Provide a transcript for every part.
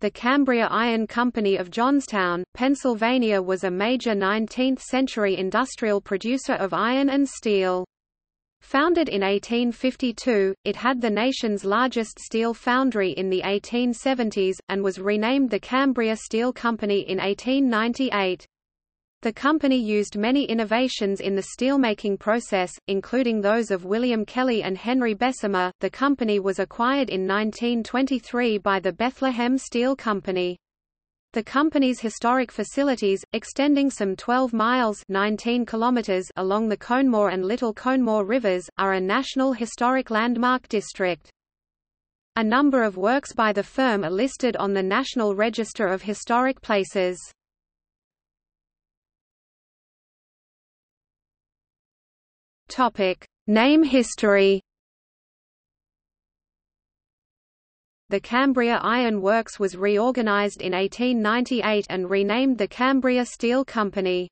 The Cambria Iron Company of Johnstown, Pennsylvania was a major 19th-century industrial producer of iron and steel. Founded in 1852, it had the nation's largest steel foundry in the 1870s, and was renamed the Cambria Steel Company in 1898. The company used many innovations in the steelmaking process, including those of William Kelly and Henry Bessemer. The company was acquired in 1923 by the Bethlehem Steel Company. The company's historic facilities, extending some 12 miles 19 kilometers along the Conemaugh and Little Conemaugh rivers, are a National Historic Landmark District. A number of works by the firm are listed on the National Register of Historic Places. Topic: Name history. The Cambria Iron Works was reorganized in 1898 and renamed the Cambria Steel Company.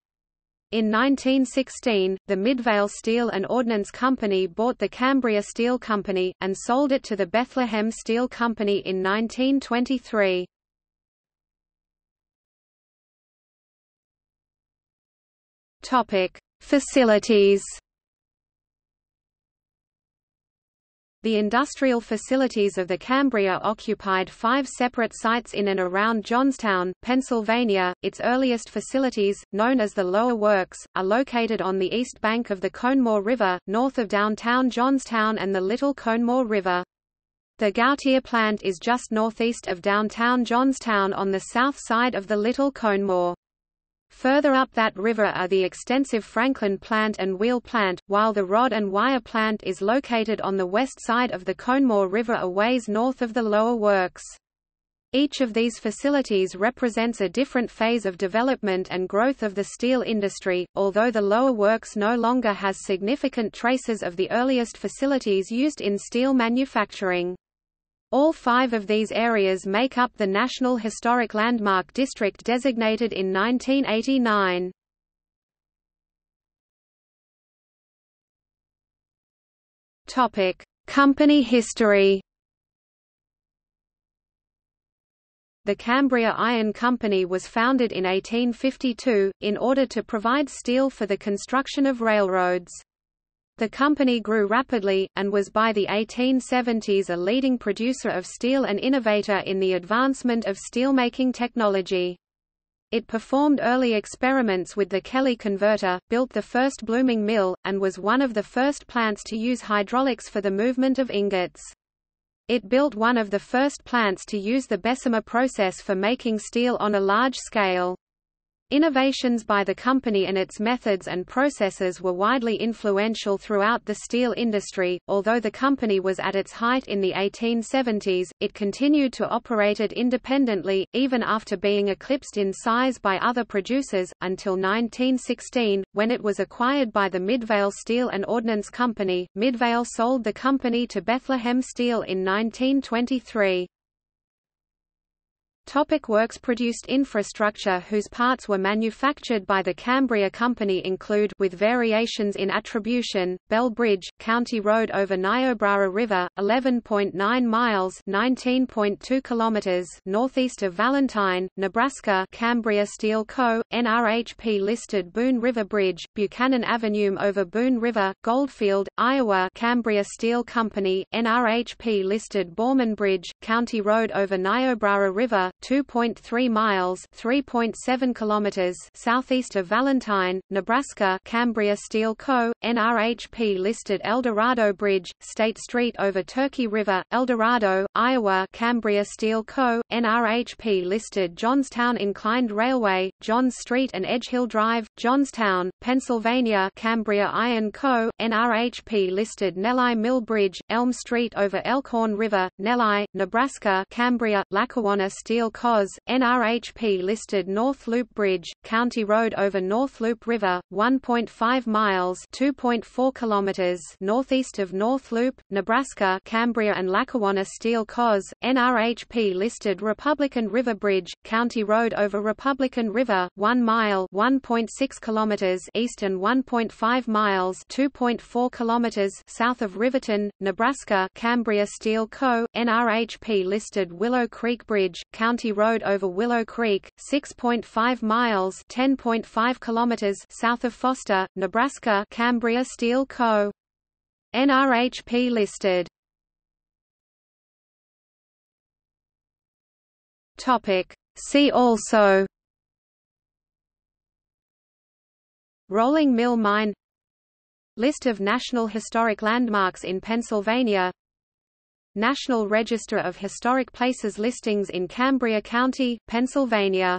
In 1916, the Midvale Steel and Ordnance Company bought the Cambria Steel Company, and sold it to the Bethlehem Steel Company in 1923. Facilities The industrial facilities of the Cambria occupied five separate sites in and around Johnstown, Pennsylvania. Its earliest facilities, known as the Lower Works, are located on the east bank of the Conemaugh River, north of downtown Johnstown and the Little Conemaugh River. The Gautier plant is just northeast of downtown Johnstown on the south side of the Little Conemaugh. Further up that river are the extensive Franklin plant and wheel plant, while the rod and wire plant is located on the west side of the Conemaugh River a ways north of the lower works. Each of these facilities represents a different phase of development and growth of the steel industry, although the lower works no longer has significant traces of the earliest facilities used in steel manufacturing. All five of these areas make up the National Historic Landmark District designated in 1989. Topic: Company history. The Cambria Iron Company was founded in 1852, in order to provide steel for the construction of railroads. The company grew rapidly, and was by the 1870s a leading producer of steel and innovator in the advancement of steelmaking technology. It performed early experiments with the Kelly converter, built the first blooming mill, and was one of the first plants to use hydraulics for the movement of ingots. It built one of the first plants to use the Bessemer process for making steel on a large scale. Innovations by the company and its methods and processes were widely influential throughout the steel industry. Although the company was at its height in the 1870s, it continued to operate it independently, even after being eclipsed in size by other producers, until 1916, when it was acquired by the Midvale Steel and Ordnance Company. Midvale sold the company to Bethlehem Steel in 1923. Topic works produced Infrastructure whose parts were manufactured by the Cambria Company include with variations in attribution, Bell Bridge, County Road over Niobrara River, 11.9 miles 19.2 kilometers northeast of Valentine, Nebraska Cambria Steel Co., NRHP listed Boone River Bridge, Buchanan Avenue over Boone River, Goldfield, Iowa Cambria Steel Company, NRHP listed Borman Bridge, County Road over Niobrara River, 2.3 miles (3.7 kilometers) southeast of Valentine, Nebraska. Cambria Steel Co. NRHP listed El Dorado Bridge, State Street over Turkey River, El Dorado, Iowa. Cambria Steel Co. NRHP listed Johnstown Inclined Railway, Johns Street and Edgehill Drive, Johnstown, Pennsylvania. Cambria Iron Co. NRHP listed Neligh Mill Bridge, Elm Street over Elkhorn River, Neligh, Nebraska. Cambria, Lackawanna Steel Cos, NRHP listed North Loup Bridge, county road over North Loup River, 1.5 miles (2.4 kilometers) northeast of North Loup, Nebraska. Cambria and Lackawanna Steel Cos, NRHP listed Republican River Bridge, county road over Republican River, 1 mile (1.6 kilometers) east and 1.5 miles (2.4 kilometers) south of Riverton, Nebraska. Cambria Steel Co., NRHP listed Willow Creek Bridge, county road over Willow Creek, 6.5 miles (10.5 kilometers) south of Foster, Nebraska. Cambria Steel Co. NRHP listed. Topic. See also Rolling Mill Mine List of National Historic Landmarks in Pennsylvania National Register of Historic Places listings in Cambria County, Pennsylvania